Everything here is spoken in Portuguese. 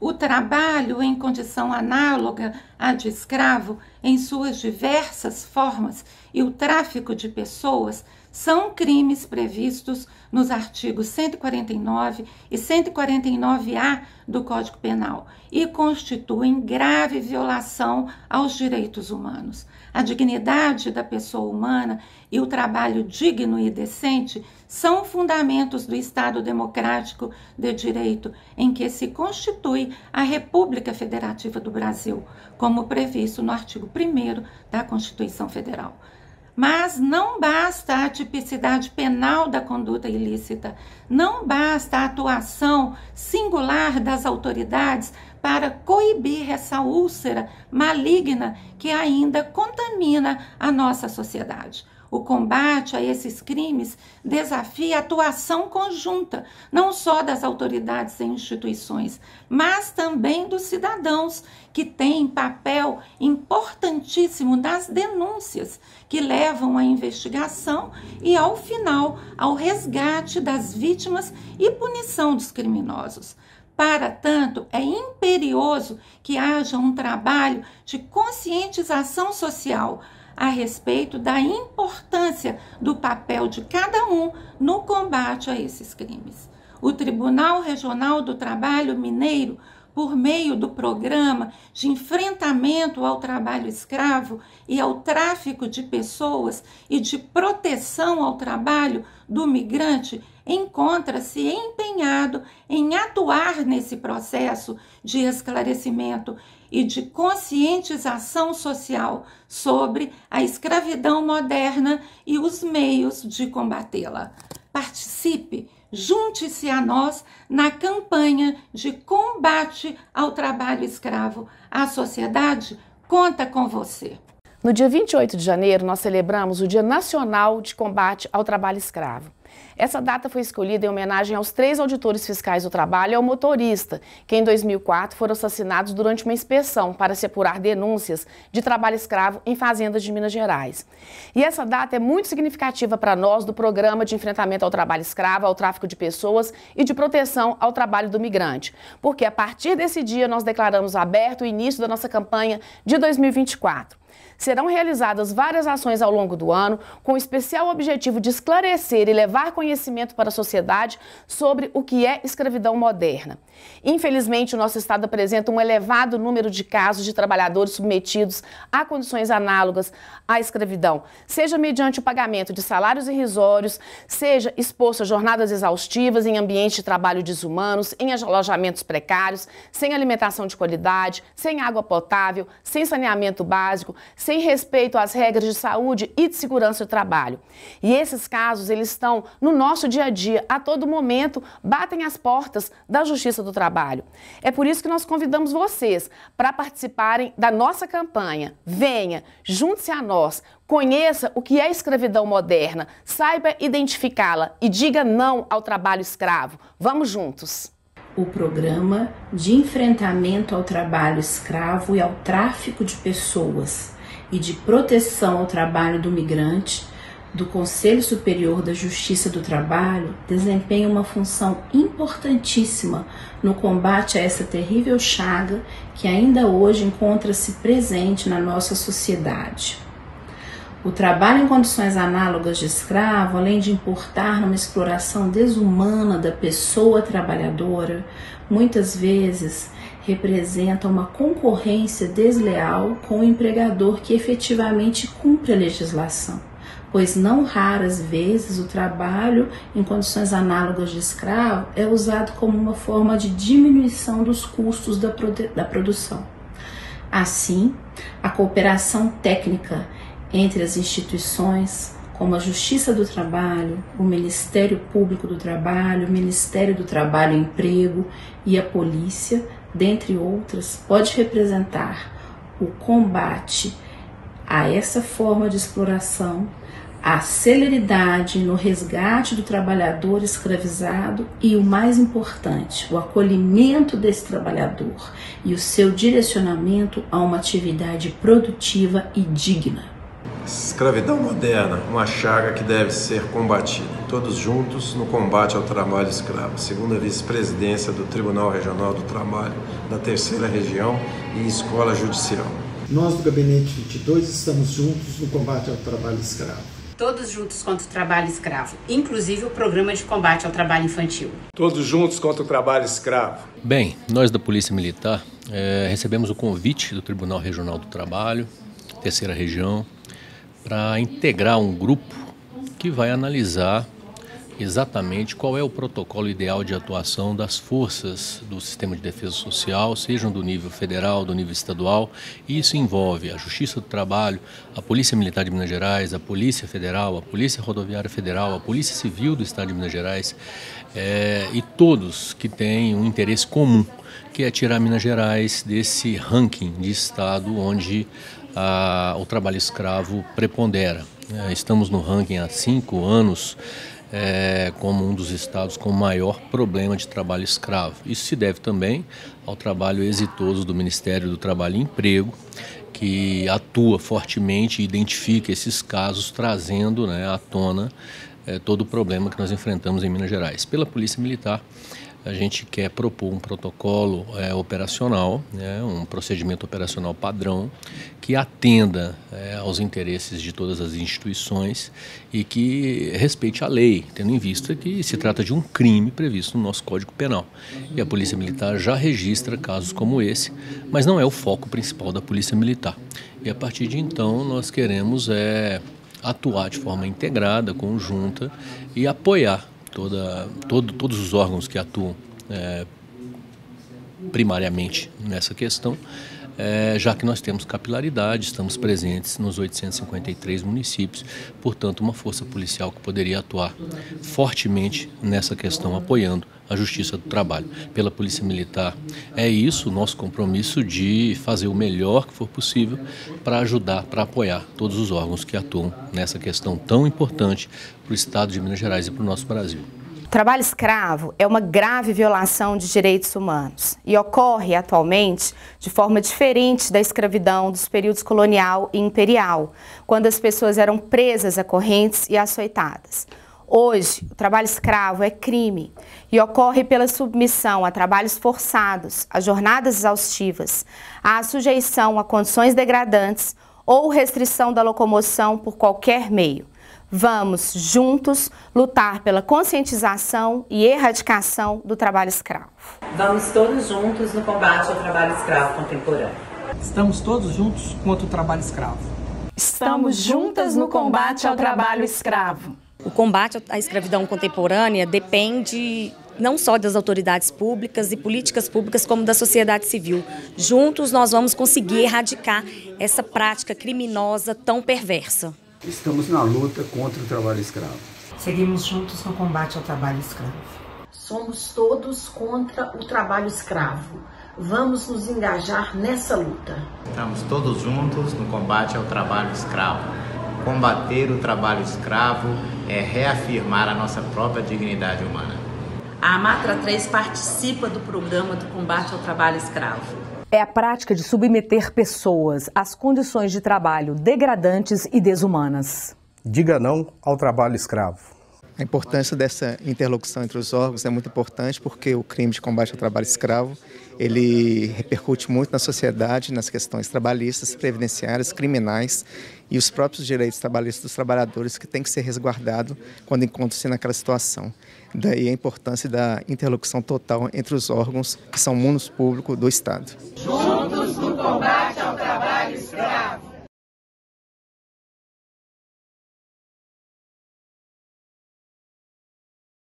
o trabalho em condição análoga à de escravo, em suas diversas formas, e o tráfico de pessoas são crimes previstos nos artigos 149 e 149-A do Código Penal e constituem grave violação aos direitos humanos. A dignidade da pessoa humana e o trabalho digno e decente são fundamentos do Estado democrático de direito em que se constitui a República Federativa do Brasil, como previsto no artigo 1 da Constituição Federal. Mas não basta a tipicidade penal da conduta ilícita, não basta a atuação singular das autoridades para coibir essa úlcera maligna que ainda contamina a nossa sociedade. O combate a esses crimes desafia a atuação conjunta, não só das autoridades e instituições, mas também dos cidadãos, que têm papel importantíssimo nas denúncias que levam à investigação e, ao final, ao resgate das vítimas e punição dos criminosos. Para tanto, é imperioso que haja um trabalho de conscientização social a respeito da importância do papel de cada um no combate a esses crimes. O Tribunal Regional do Trabalho Mineiro, por meio do programa de enfrentamento ao trabalho escravo e ao tráfico de pessoas e de proteção ao trabalho do migrante, encontra-se empenhado em atuar nesse processo de esclarecimento e de conscientização social sobre a escravidão moderna e os meios de combatê-la. Participe, junte-se a nós na campanha de combate ao trabalho escravo. A sociedade conta com você. No dia 28 de janeiro, nós celebramos o Dia Nacional de Combate ao Trabalho Escravo. Essa data foi escolhida em homenagem aos três auditores fiscais do trabalho e ao motorista, que em 2004 foram assassinados durante uma inspeção para se apurar denúncias de trabalho escravo em fazendas de Minas Gerais. E essa data é muito significativa para nós do Programa de Enfrentamento ao Trabalho Escravo, ao Tráfico de Pessoas e de Proteção ao Trabalho do Migrante, porque a partir desse dia nós declaramos aberto o início da nossa campanha de 2024 serão realizadas várias ações ao longo do ano, com o especial objetivo de esclarecer e levar conhecimento para a sociedade sobre o que é escravidão moderna. Infelizmente, o nosso Estado apresenta um elevado número de casos de trabalhadores submetidos a condições análogas à escravidão, seja mediante o pagamento de salários irrisórios, seja exposto a jornadas exaustivas em ambientes de trabalho desumanos, em alojamentos precários, sem alimentação de qualidade, sem água potável, sem saneamento básico, sem respeito às regras de saúde e de segurança do trabalho. E esses casos, eles estão no nosso dia a dia, a todo momento, batem as portas da Justiça do Trabalho. É por isso que nós convidamos vocês para participarem da nossa campanha. Venha, junte-se a nós, Conheça o que é escravidão moderna, saiba identificá-la e diga não ao trabalho escravo. Vamos juntos! O programa de enfrentamento ao trabalho escravo e ao tráfico de pessoas e de Proteção ao Trabalho do Migrante do Conselho Superior da Justiça do Trabalho desempenha uma função importantíssima no combate a essa terrível chaga que ainda hoje encontra-se presente na nossa sociedade. O trabalho em condições análogas de escravo, além de importar numa exploração desumana da pessoa trabalhadora, muitas vezes representa uma concorrência desleal com o empregador que efetivamente cumpre a legislação, pois não raras vezes o trabalho em condições análogas de escravo é usado como uma forma de diminuição dos custos da, produ da produção. Assim, a cooperação técnica entre as instituições, como a Justiça do Trabalho, o Ministério Público do Trabalho, o Ministério do Trabalho e Emprego e a Polícia, dentre outras, pode representar o combate a essa forma de exploração, a celeridade no resgate do trabalhador escravizado e, o mais importante, o acolhimento desse trabalhador e o seu direcionamento a uma atividade produtiva e digna. Escravidão moderna, uma chaga que deve ser combatida. Todos juntos no combate ao trabalho escravo. Segunda vice-presidência do Tribunal Regional do Trabalho da Terceira Região e Escola Judicial. Nós do Gabinete 22 estamos juntos no combate ao trabalho escravo. Todos juntos contra o trabalho escravo, inclusive o programa de combate ao trabalho infantil. Todos juntos contra o trabalho escravo. Bem, nós da Polícia Militar é, recebemos o convite do Tribunal Regional do Trabalho, Terceira Região, para integrar um grupo que vai analisar exatamente qual é o protocolo ideal de atuação das forças do sistema de defesa social, sejam do nível federal, do nível estadual, e isso envolve a Justiça do Trabalho, a Polícia Militar de Minas Gerais, a Polícia Federal, a Polícia Rodoviária Federal, a Polícia Civil do Estado de Minas Gerais, é, e todos que têm um interesse comum, que é tirar Minas Gerais desse ranking de estado onde a, o trabalho escravo prepondera. É, estamos no ranking há cinco anos é, como um dos estados com maior problema de trabalho escravo. Isso se deve também ao trabalho exitoso do Ministério do Trabalho e Emprego, que atua fortemente e identifica esses casos, trazendo né, à tona é, todo o problema que nós enfrentamos em Minas Gerais. Pela Polícia Militar, a gente quer propor um protocolo é, operacional, né, um procedimento operacional padrão, que atenda é, aos interesses de todas as instituições e que respeite a lei, tendo em vista que se trata de um crime previsto no nosso Código Penal. E a Polícia Militar já registra casos como esse, mas não é o foco principal da Polícia Militar. E a partir de então, nós queremos é, atuar de forma integrada, conjunta e apoiar toda, todo, todos os órgãos que atuam é, primariamente nessa questão, é, já que nós temos capilaridade, estamos presentes nos 853 municípios, portanto, uma força policial que poderia atuar fortemente nessa questão, apoiando a Justiça do Trabalho. Pela Polícia Militar, é isso o nosso compromisso de fazer o melhor que for possível para ajudar, para apoiar todos os órgãos que atuam nessa questão tão importante para o Estado de Minas Gerais e para o nosso Brasil. Trabalho escravo é uma grave violação de direitos humanos e ocorre atualmente de forma diferente da escravidão dos períodos colonial e imperial, quando as pessoas eram presas a correntes e açoitadas. Hoje, o trabalho escravo é crime e ocorre pela submissão a trabalhos forçados, a jornadas exaustivas, à sujeição a condições degradantes ou restrição da locomoção por qualquer meio. Vamos juntos lutar pela conscientização e erradicação do trabalho escravo. Vamos todos juntos no combate ao trabalho escravo contemporâneo. Estamos todos juntos contra o trabalho escravo. Estamos juntas no combate ao trabalho escravo. O combate à escravidão contemporânea depende não só das autoridades públicas e políticas públicas, como da sociedade civil. Juntos nós vamos conseguir erradicar essa prática criminosa tão perversa. Estamos na luta contra o trabalho escravo. Seguimos juntos no combate ao trabalho escravo. Somos todos contra o trabalho escravo. Vamos nos engajar nessa luta. Estamos todos juntos no combate ao trabalho escravo. Combater o trabalho escravo é reafirmar a nossa própria dignidade humana. A Amatra 3 participa do programa do combate ao trabalho escravo. É a prática de submeter pessoas às condições de trabalho degradantes e desumanas. Diga não ao trabalho escravo. A importância dessa interlocução entre os órgãos é muito importante porque o crime de combate ao trabalho escravo ele repercute muito na sociedade, nas questões trabalhistas, previdenciárias, criminais e os próprios direitos trabalhistas dos trabalhadores que têm que ser resguardados quando encontram-se naquela situação. Daí a importância da interlocução total entre os órgãos que são mundos públicos do Estado. Juntos no combate